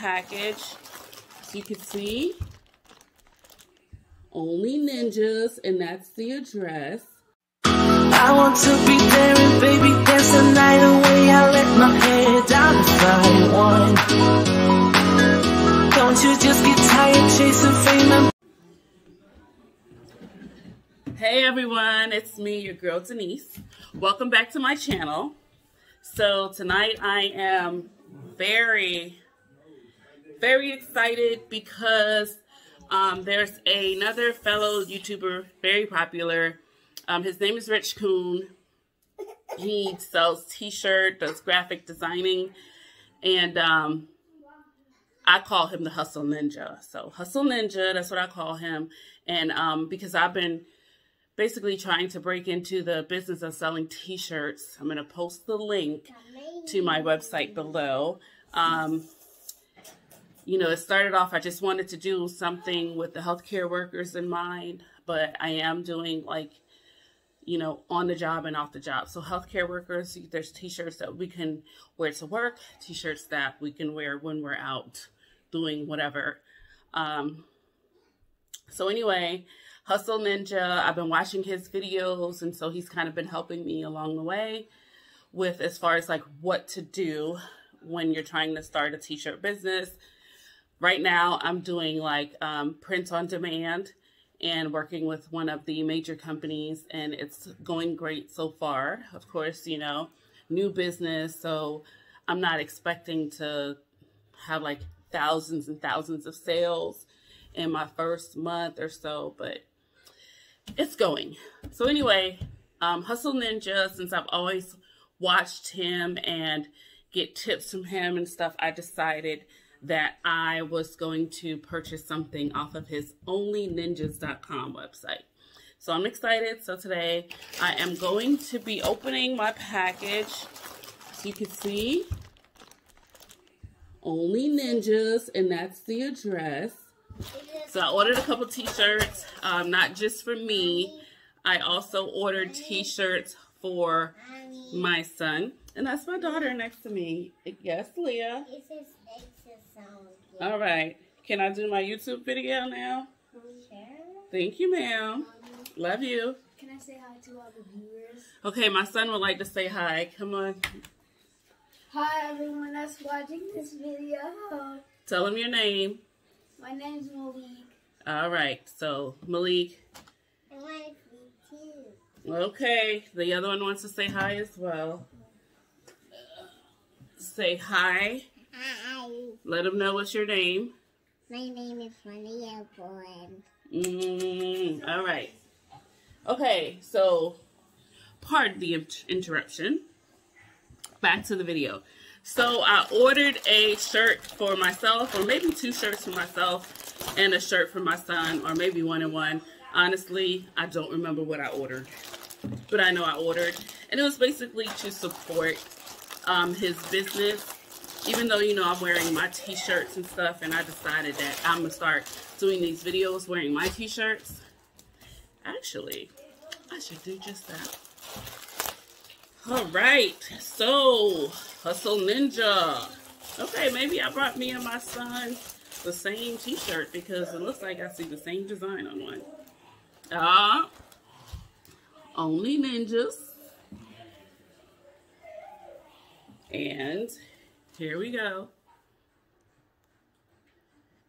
package. As you can see, only ninjas, and that's the address. I want to be there and baby dance the night away. I let my head down if one. Don't you just get tired chasing fame Hey everyone, it's me, your girl Denise. Welcome back to my channel. So tonight I am very, very excited because um, there's another fellow YouTuber, very popular. Um, his name is Rich Kuhn. He sells t-shirt, does graphic designing, and um, I call him the Hustle Ninja. So Hustle Ninja, that's what I call him. And um, because I've been basically trying to break into the business of selling t-shirts, I'm going to post the link to my website below. Um, you know, it started off, I just wanted to do something with the healthcare workers in mind, but I am doing like, you know, on the job and off the job. So healthcare workers, there's t-shirts that we can wear to work, t-shirts that we can wear when we're out doing whatever. Um, so anyway, Hustle Ninja, I've been watching his videos, and so he's kind of been helping me along the way with as far as like what to do when you're trying to start a t-shirt business right now I'm doing like um, print on demand and working with one of the major companies and it's going great so far. Of course, you know, new business, so I'm not expecting to have like thousands and thousands of sales in my first month or so, but it's going. So anyway, um, Hustle Ninja, since I've always watched him and get tips from him and stuff, I decided that I was going to purchase something off of his onlyninjas.com website. So I'm excited. So today I am going to be opening my package. You can see, Only Ninjas, and that's the address. So I ordered a couple t-shirts, um, not just for me. I also ordered t-shirts for my son. And that's my daughter next to me. Yes, Leah. All right. Can I do my YouTube video now? Sure. Thank you, ma'am. Love you. Can I say hi to all the viewers? Okay, my son would like to say hi. Come on. Hi, everyone that's watching this video. Tell him your name. My name's Malik. All right. So, Malik. I want to too. Okay. The other one wants to say hi as well. Say hi. Hi. Let them know what's your name. My name is Maria Bowen. Mm, all right. Okay, so pardon the interruption. Back to the video. So I ordered a shirt for myself, or maybe two shirts for myself, and a shirt for my son, or maybe one and one. Honestly, I don't remember what I ordered, but I know I ordered. And it was basically to support um, his business even though, you know, I'm wearing my t-shirts and stuff, and I decided that I'm to start doing these videos wearing my t-shirts. Actually, I should do just that. All right, so Hustle Ninja. Okay, maybe I brought me and my son the same t-shirt because it looks like I see the same design on one. Ah, uh, only ninjas. And here we go.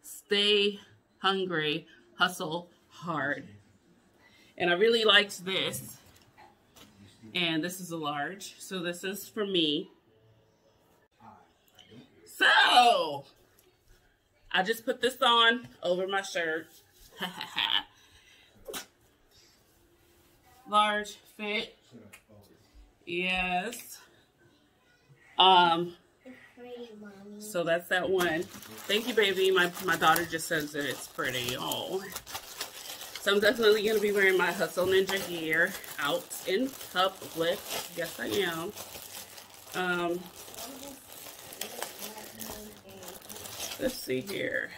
Stay hungry, hustle hard. And I really liked this. And this is a large. So this is for me. So, I just put this on over my shirt. large fit. Yes. Um, so that's that one. Thank you, baby. My, my daughter just says that it's pretty. Oh. So I'm definitely going to be wearing my Hustle Ninja gear out in public. Yes, I am. Um, let's see here.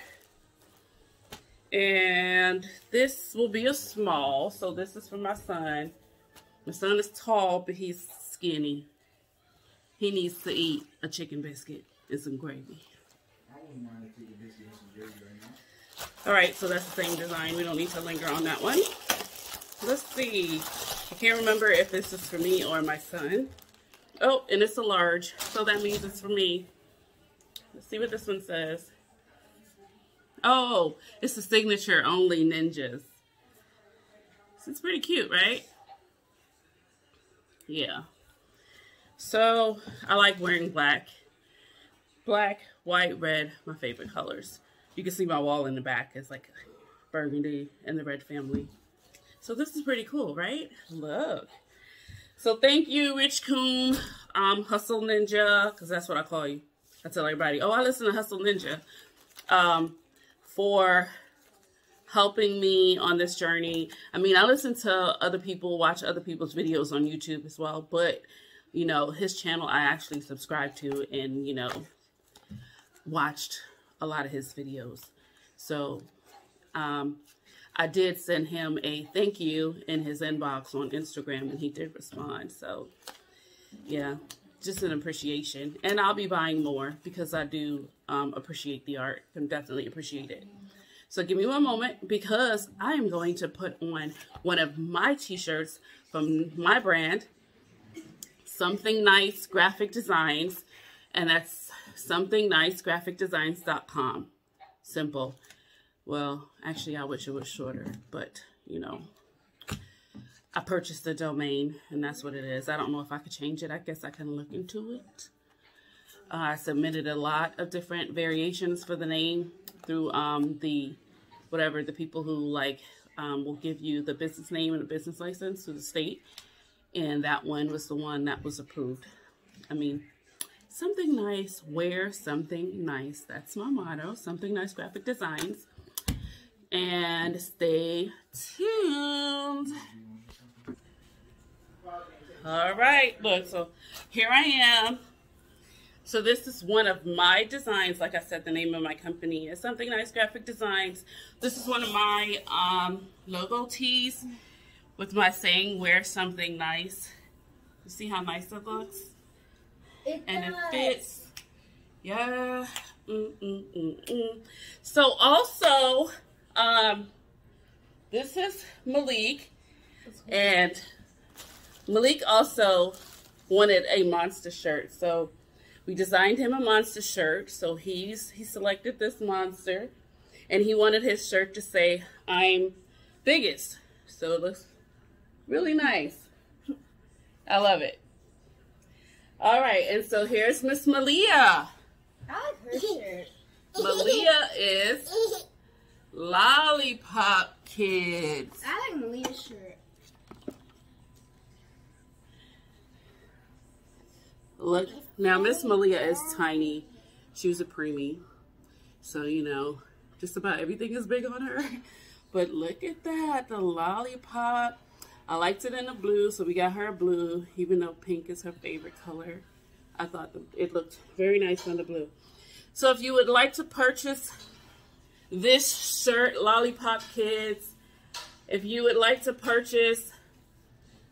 And this will be a small. So this is for my son. My son is tall, but he's skinny. He needs to eat a chicken biscuit and some gravy. All right, so that's the same design. We don't need to linger on that one. Let's see. I can't remember if this is for me or my son. Oh, and it's a large, so that means it's for me. Let's see what this one says. Oh, it's the signature only ninjas. It's pretty cute, right? Yeah. So, I like wearing black. Black, white, red, my favorite colors. You can see my wall in the back is like burgundy and the red family. So this is pretty cool, right? Look. So thank you, Rich Kuhn, um, Hustle Ninja, because that's what I call you. I tell everybody, oh, I listen to Hustle Ninja, um, for helping me on this journey. I mean, I listen to other people, watch other people's videos on YouTube as well, but, you know, his channel I actually subscribed to and, you know, watched a lot of his videos. So, um, I did send him a thank you in his inbox on Instagram, and he did respond. So, yeah, just an appreciation. And I'll be buying more because I do um, appreciate the art and definitely appreciate it. So give me one moment because I am going to put on one of my t-shirts from my brand, Something Nice Graphic Designs, and that's somethingnicegraphicdesigns.com. Simple. Well, actually, I wish it was shorter, but, you know, I purchased the domain, and that's what it is. I don't know if I could change it. I guess I can look into it. Uh, I submitted a lot of different variations for the name through um, the, whatever, the people who, like, um, will give you the business name and the business license to the state. And that one was the one that was approved. I mean, something nice, wear something nice. That's my motto, something nice graphic designs and stay tuned. All right, look, so here I am. So this is one of my designs. Like I said, the name of my company is Something Nice Graphic Designs. This is one of my um, logo tees with my saying, wear something nice. You see how nice it looks? It and does. it fits. Yeah. Mm, mm, mm, mm. So also, um, this is Malik, and Malik also wanted a monster shirt. So we designed him a monster shirt. So he's he selected this monster, and he wanted his shirt to say "I'm biggest." So it looks really nice. I love it. All right, and so here's Miss Malia. I like her shirt. Malia is Lollipop Kids. I like Malia's shirt. Look, now Miss Malia is tiny. She was a preemie. So, you know, just about everything is big on her. But look at that, the lollipop. I liked it in the blue, so we got her blue, even though pink is her favorite color. I thought it looked very nice on the blue. So if you would like to purchase this shirt, Lollipop Kids, if you would like to purchase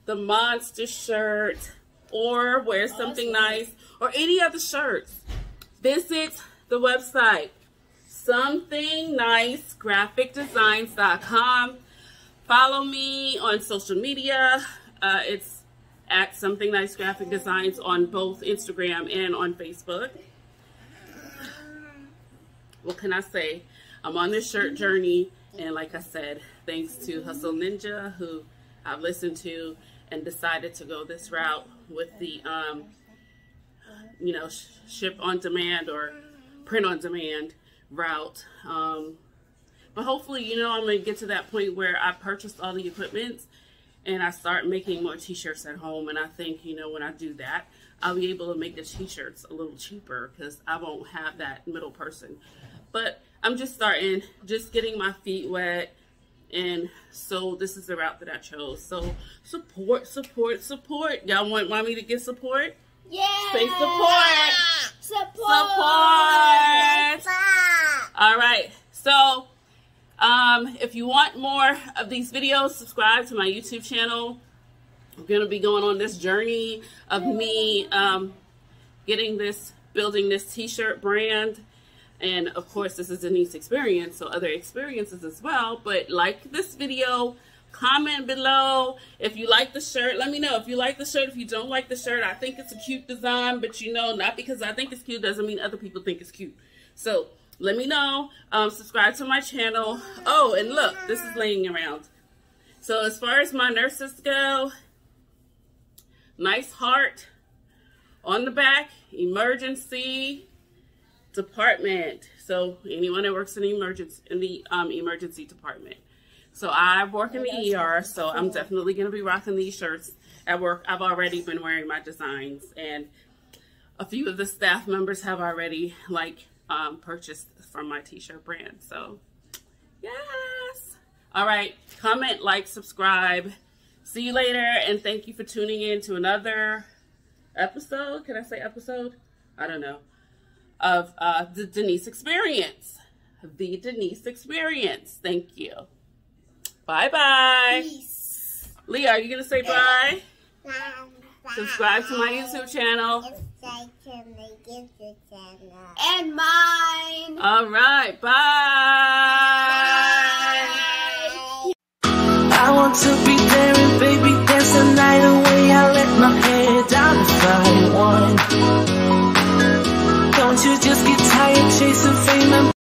the monster shirt or wear something nice or any other shirts, visit the website somethingnicegraphicdesigns.com. Follow me on social media. Uh, it's at Something Nice Graphic Designs on both Instagram and on Facebook. What can I say? I'm on this shirt journey, and like I said, thanks to Hustle Ninja, who I've listened to and decided to go this route with the, um, you know, sh ship on demand or print on demand route. Um, but hopefully, you know, I'm going to get to that point where I purchased all the equipment and I start making more t-shirts at home. And I think, you know, when I do that, I'll be able to make the t-shirts a little cheaper because I won't have that middle person. But I'm just starting, just getting my feet wet. And so this is the route that I chose. So support, support, support. Y'all want, want me to get support? Yeah. Say support. Support. Support. All right. So um, if you want more of these videos, subscribe to my YouTube channel. I'm going to be going on this journey of me um, getting this, building this t-shirt brand. And of course, this is Denise experience, so other experiences as well. But like this video, comment below if you like the shirt. Let me know if you like the shirt. If you don't like the shirt, I think it's a cute design, but you know, not because I think it's cute doesn't mean other people think it's cute. So let me know. Um, subscribe to my channel. Oh, and look, this is laying around. So as far as my nurses go, nice heart on the back, emergency department. So anyone that works in the emergency in the um, emergency department. So I work in the ER, so I'm definitely gonna be rocking these shirts at work. I've already been wearing my designs, and a few of the staff members have already like um, purchased from my t-shirt brand. So yes. All right, comment, like, subscribe. See you later, and thank you for tuning in to another episode. Can I say episode? I don't know. Of uh, the Denise Experience. The Denise Experience. Thank you. Bye bye. Peace. Leah, are you going to say bye? Bye. Subscribe to my YouTube channel. Subscribe to my YouTube channel. And mine. All right. Bye. I want to be there and baby dance the night away. I let my head down the side one. Don't you just get